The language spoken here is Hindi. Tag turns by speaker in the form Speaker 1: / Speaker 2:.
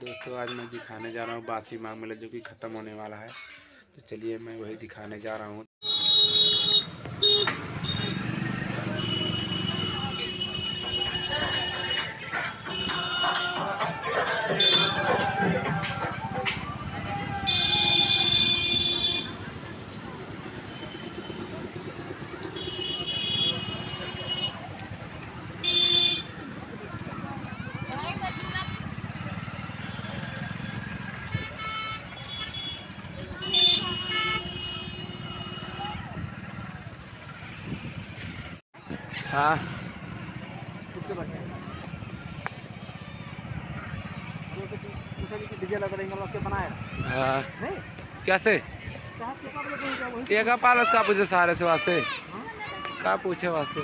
Speaker 1: दोस्तों, आज मैं दिखाने जा रहा हूँ बासी मांग मेला जो कि ख़त्म होने वाला है। तो चलिए मैं वही दिखाने जा रहा हूँ। हाँ। हाँ। कैसे?
Speaker 2: क्या
Speaker 1: पालस का पूछे सारे से वास्ते का पूछे वास्ते